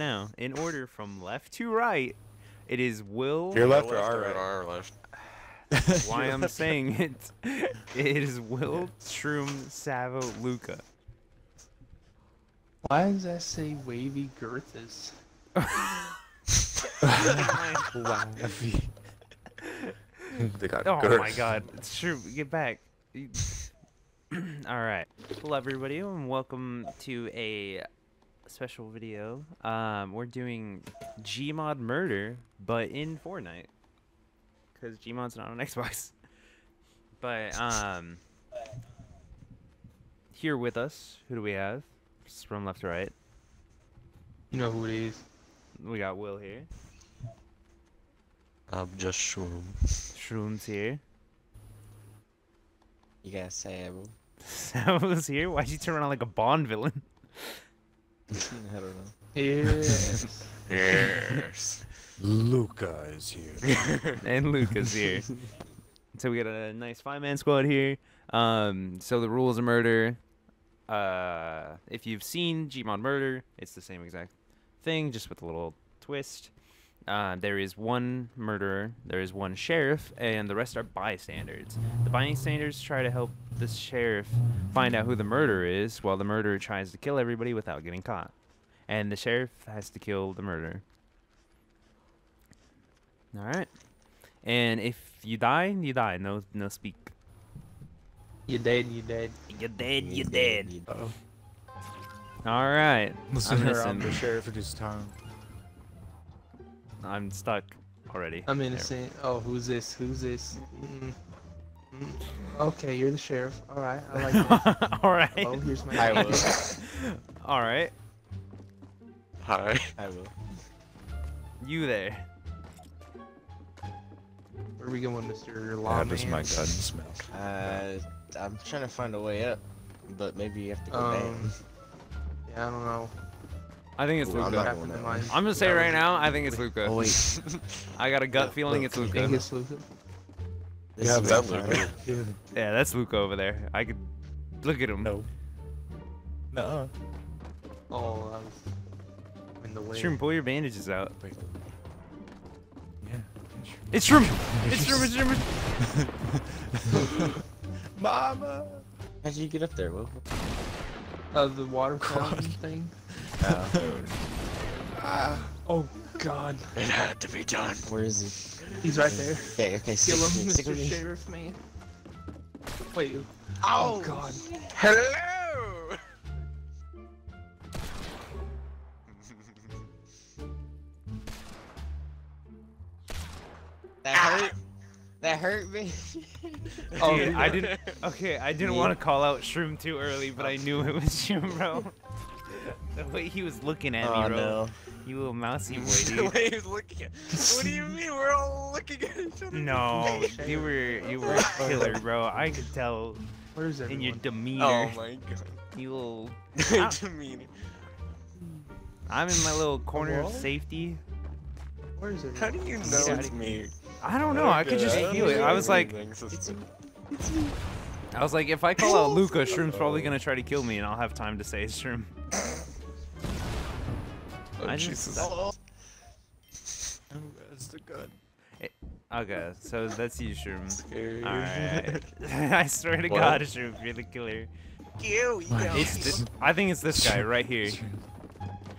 now. In order from left to right, it is Will. Your left or left our or right? our left? Why I'm saying it. It is Will, Shroom, Savo, Luca. Why does that say wavy girths? Laughy. they got Oh my girth. god. It's true. Get back. Alright. Hello everybody and welcome to a special video. Um we're doing Gmod murder, but in Fortnite. Because Gmod's not on Xbox. But um here with us, who do we have? Just from left to right. You know who it is. We got Will here. I'm just Shroom. Shroom's here. You gotta say it. Savo's here. Why'd you turn around like a Bond villain? I don't know. Yes. Yes. Luca is here. and Luca's here. so we got a nice five man squad here. Um, so the rules of murder. Uh, if you've seen Gmod Murder, it's the same exact thing, just with a little twist. Uh, there is one murderer, there is one sheriff, and the rest are bystanders. The bystanders try to help the sheriff find out who the murderer is, while the murderer tries to kill everybody without getting caught. And the sheriff has to kill the murderer. All right. And if you die, you die. No, no speak. You dead, you dead. You dead, you dead. Uh-oh. All right. Listen I'm here, I'm the sheriff of this town. I'm stuck already. I'm There. innocent. Oh, who's this? Who's this? Mm. Mm. Okay, you're the sheriff. All right, I like that. All right. Oh, here's my. I will. All right. Hi. I will. You there. Where are we going, Mr. Lawman? How does my gun smell? Uh, I'm trying to find a way up, but maybe you have to go Um, down. yeah, I don't know. I think it's Ooh, I'm Luca. not Half going of that mine. way. I'm gonna say right now, I think it's Luca. Oh wait, I got a gut feeling it's I Luca. think it's Luca. this Yeah, is but- Luca. Yeah, that's Luca over there. I could look at him. No. No. Oh, I was in the way. Shroom, pull your bandages out. Wait. Yeah. It's Shroom. It's Shroom. It's Shroom. Mama. How'd you get up there? Will? Uh, the water fountain thing. Ah. Oh God, It had to be done. Where is he? he's right there. Okay, okay, stick Kill him, Mr. with me. Sheriff man. Wait. Oh, God. Hello. That hurt. That hurt me. Oh, Dude. I didn't. Okay, I didn't want to call out Shroom too early, but I knew it was Shroom, bro. the way he was looking at oh me, bro. no. You little mousy boy, the dude. way he's looking at. What do you mean? We're all looking at each other. No, you were you were a killer, bro. I could tell Where's in your demeanor. Oh my god. You little. My Ah. demeanor. I'm in my little corner of safety. Where's everyone? How do you know Yeah. it's me? I don't know. I could just don't feel it. I was like, anything, sister. I was like, if I call out Luca, Shroom's probably gonna try to kill me, and I'll have time to say it's Shroom. Oh, I Jesus. just. Oh, That's the gun. Okay, so that's you, Shroom. Scary. Alright. I swear to What? God, Shroom, you're the killer. You, you. It's thi- I think it's this guy right here.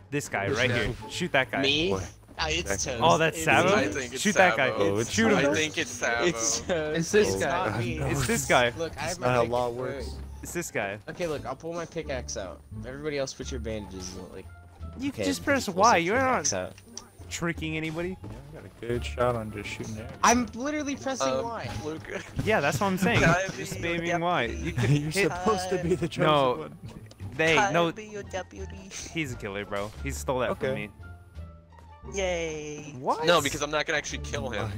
This guy Which right guy? here. Shoot that guy. me? What? Ah, it's Toast. Oh, that's It's Savo? I think it's Shoot that guy. Oh, it's Shoot him. I think it's Savo. It's Toast. It's this It's guy. not me. It's this guy. Look, I That's have not my how pick- law wait, works. It's this guy. Okay, look, I'll pull my pickaxe out. Everybody else put your bandages in, like. You Okay, just press Y. You're not out. tricking anybody. Yeah, I got a good shot on just shooting there. I'm literally pressing Um, Y. Luca. Yeah, that's what I'm saying. Can I Just be your Y. You could You're hit. supposed to be the chosen No. one. They Can no. I be your deputy? He's a killer, bro. He stole that from me. Yay! What? No, because I'm not gonna actually kill him.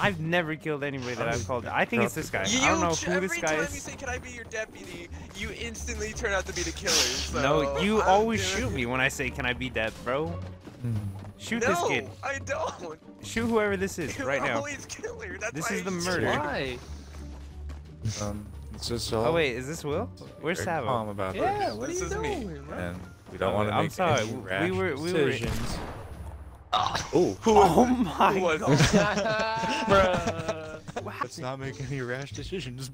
I've never killed anybody that I've called. I think it's this guy. You, I don't know who this guy is. time you is. say, "Can I be your deputy?" You instantly turn out to be the killer. So No, you I'm always gonna- shoot me when I say, "Can I be dead, bro?" Shoot no, this kid. I don't. Shoot whoever this is right now. always killer. That's This why is the shoot murder. Why? Um, it's just all Oh wait, is this Will? Where's very Savo? calm about Yeah, this. what are This you is me. doing, bro? And We don't Oh, want to I'm make sorry, any we were- we were- decisions. Oh, Oh my What? let's not make any rash decisions.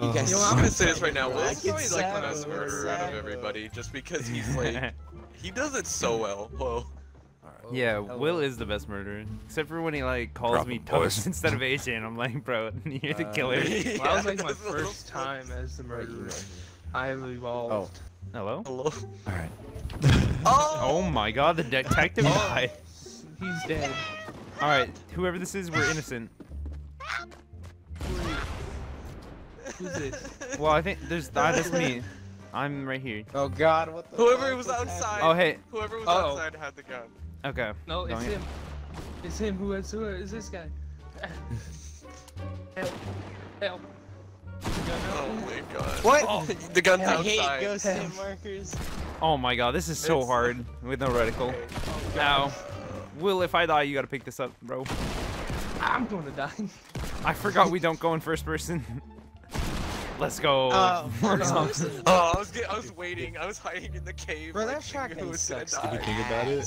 You guys You know, I'm gonna say this right now. I Will's probably like the best murderer out of everybody, just because he's like, he does it so well. Whoa. Yeah, Oh, Will is the best murderer. Except for when he like calls Drop me 'em, boys. Toast instead of AJ, and I'm like, bro, you're the Uh, killer. Well, that was like my that's a little first time as the murderer. I have evolved. Oh. Hello? Hello. All right. Oh. Oh my god, the detective died. He's dead. Alright, whoever this is, we're innocent. Who's this? Well, I think there's ah, that's me. I'm right here. Oh God, what the Whoever fuck was was outside. Oh hey, Whoever was Uh-oh. outside had the gun. okay. No, it's Going in. him. It's him. Who is who is this guy? Help! Help! Oh my god. What? The gun's I hate ghost hit markers. Oh my god, this is so It's- hard with no reticle. Now, Will, if I die, you gotta pick this up, bro. I'm gonna die. I forgot we don't go in first person. Let's go. Oh, no. Oh, I was get, I was waiting. I was hiding in the cave. Bro, like, that thinking who shotgun was sucks. If you think about it,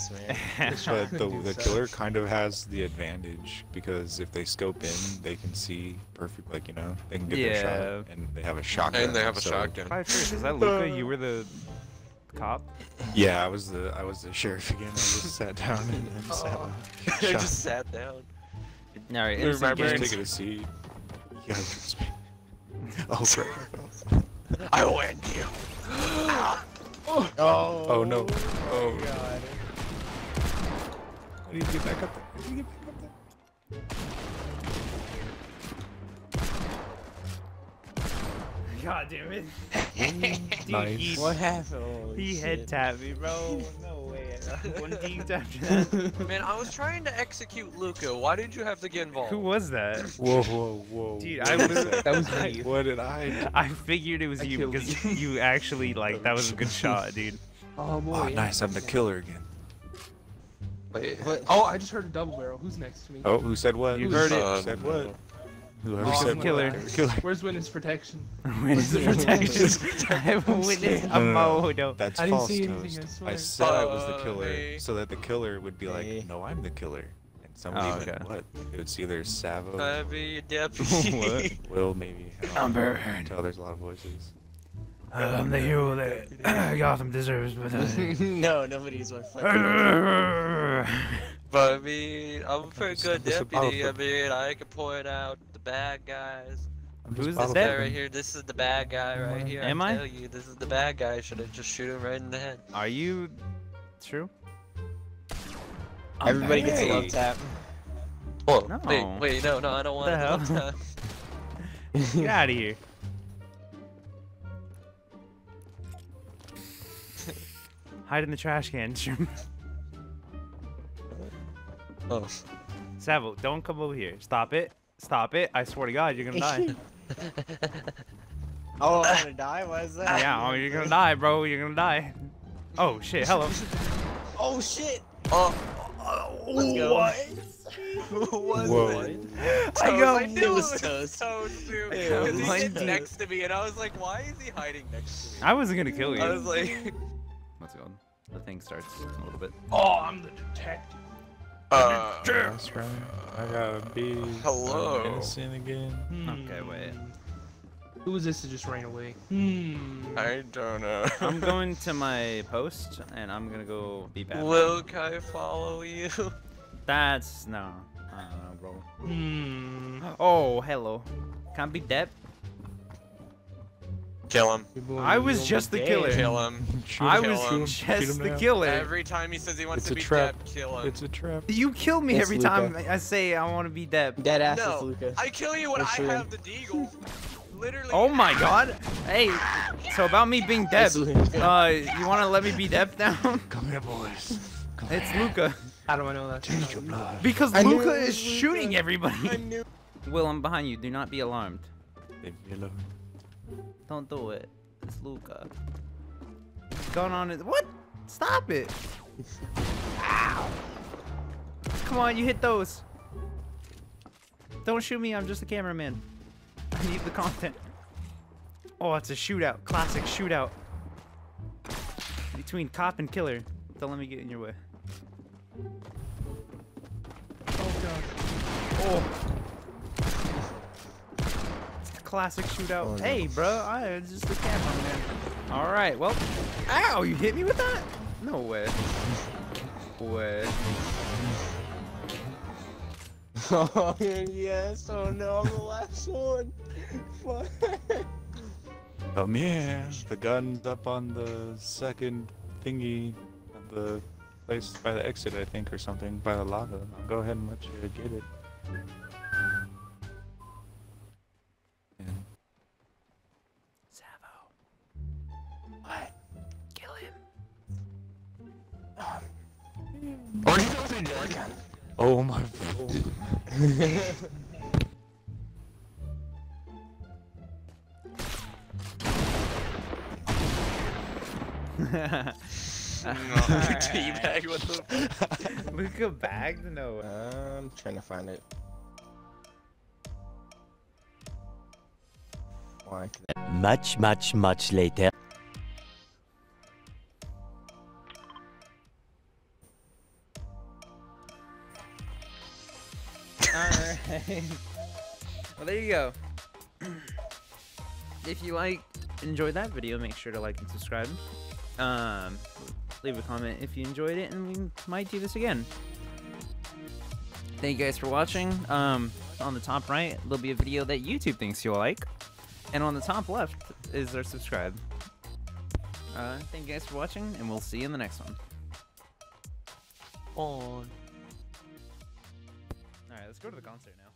ass. But the, the killer kind of has the advantage because if they scope in, they can see perfect, like you know, they can get their shot, and they have a shotgun. And they have a so- shotgun. Hi, first, is that Luca? You were the cop? Yeah, I was the I was the sheriff again. I just sat down and, and sat. Oh. I shot. just sat down. Alright, You're innocent my Just brain. games. taking a seat. You gotta trust me. Oh, right. I win you. Ah. Oh. Oh, no. Oh. oh God. I need to get back up there. I need to get back up there. God damn it. Dude, Nice. he, What happened? Holy he head shit. tapped me, bro. No way. One deep after that. Man, I was trying to execute Luca. Why did you have to get involved? Who was that? Whoa, whoa, whoa. Dude, I I a literally- sec. That was me. What did I do? I figured it was I you because you. you actually like that was a good shot, dude. Oh boy. Oh, nice. I'm the killer again. Wait. What? Oh, I just heard a double barrel. Who's next to me? Oh, who said what? You Who heard it. Who said what? Whoever Oh, said I'm what? killer. Killer. Where's witness protection? Witness protection. I have a witness. No, A no, no. modo. That's I didn't false, see anything, I Toast. swear. I said I was the Uh, killer, me. so that the killer would be Me. like, "No, I'm the killer," and somebody Oh, would okay. what? It was either Savo, I be a deputy. What? Will, maybe. I don't Amber know. Tell there's a lot of voices. I'm the hero that Gotham deserves, but. no, nobody's my fucking. But I mean, I'm a pretty good deputy. I mean, I can point out the bad guys. Who's just this bottle This Dead? guy right here, this is the bad guy right here. Am I I? tell you, this is the bad guy. Should I just shoot him right in the head. Are you true? Everybody gets a Hey. love tap. Oh, No. wait, wait, no, no, I don't want The to. hell? Get out of here. Hide in the trash can. Oh, Savo, don't come over here. Stop it. Stop it. I swear to God, you're gonna die. Oh, I'm gonna die? Why is that? yeah, oh, you're gonna die, bro. You're gonna die. Oh shit. Hello. Oh shit! oh, Let's go. who was Whoa. it? I Toast, go. I knew It was it Toast. Toast, dude. It Because he sits next to me, and I was like, why is he hiding next to me? I wasn't gonna kill you. I was like, Let's go. The thing starts a little bit. Oh, I'm the detective. Uh, That's right. I gotta be Hello. innocent again. Okay, wait. Hmm. Who was this that just ran away? Hmm. I don't know. I'm going to my post and I'm gonna go be bad. Will I follow you? That's no. I don't know, bro. Hmm. Oh, hello. Can I be Deb? Kill him. I was just the killer. Kill him. I was him. Just the killer. Every time he says he wants It's to be trap. dead, kill him. It's a trap. You kill me It's every Luca. time I say I want to be Deb. Dead ass No, is Luca. I kill you when For I sure. have the deagle. Literally. Oh my god. Hey, so about me being Deb, It's Luca. uh, you want to let me be Deb now? Come here, boys. Come it's here. Luca. How do I know that? Taste your blood. Because I knew Luca it is was Luca. shooting everybody. I knew. Will, I'm behind you. Do not be alarmed. Leave me alone. Don't do it. It's Luca. What's Going on is what? Stop it. Ow. Come on, you hit those. Don't shoot me. I'm just a cameraman. I need the content. Oh, it's a shootout. Classic shootout. between cop and killer. Don't let me get in your way. Oh god. Oh. It's a classic shootout. Oh, no. Hey, bro, I it's just a camera man. All right, well, ow! You hit me with that? No way. way. Oh yes. Oh no, I'm the last one. Fuck. Come here. The gun's up on the second thingy of the place by the exit, I think, or something, by the lava. I'll go ahead and let you get it. Oh my. Teabag, what the? Luca bagged? No. I'm um, trying to find it. Much, much, much later. well, there you go. if you like, enjoyed that video, make sure to like and subscribe. Um, leave a comment if you enjoyed it, and we might do this again. Thank you guys for watching. Um, on the top right, there'll be a video that YouTube thinks you'll like, and on the top left is our subscribe. Uh, thank you guys for watching, and we'll see you in the next one. On. Alright, let's go to the concert now.